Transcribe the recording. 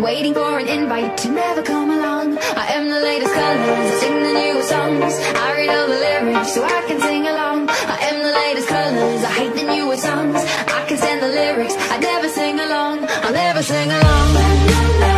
Waiting for an invite to never come along. I am the latest colors, sing the newest songs. I read all the lyrics so I can sing along. I am the latest colors, I hate the newest songs. I can stand the lyrics, I never sing along. I'll never sing along.